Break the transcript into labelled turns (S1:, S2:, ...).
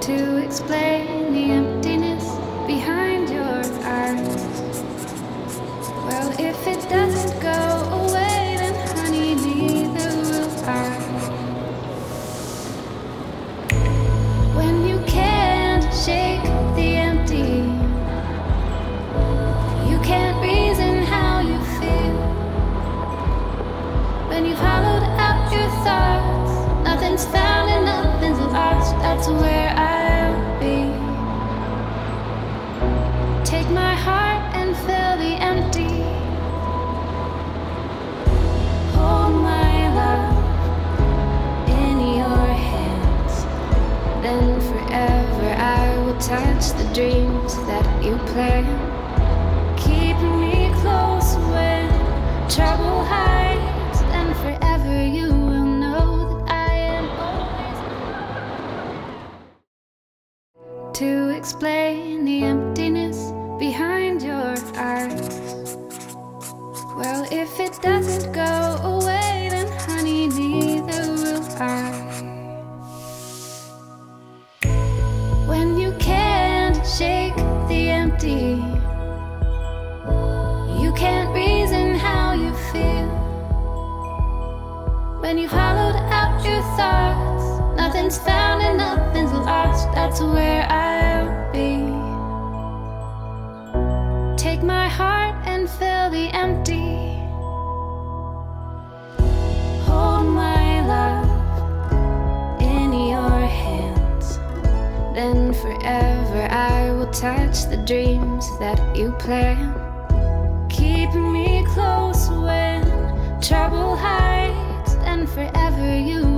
S1: to explain the emptiness behind your eyes. Well, if it doesn't go away, then honey, neither will I. When you can't shake the empty, you can't reason how you feel. When you've hollowed out your thoughts, nothing's found and nothing's lost. That's where I'll my heart and fill the empty. Hold my love in your hands. Then forever I will touch the dreams that you plan. Keep me close when trouble hides, and forever you will know that I am always to explain the emptiness behind your eyes. Well, if it doesn't go away, then honey, neither will I. When you can't shake the empty, you can't reason how you feel. When you've hollowed out your thoughts, nothing's found and nothing's lost. Take my heart and fill the empty. Hold my love in your hands. Then forever I will touch the dreams that you plan. Keep me close when trouble hides, and forever you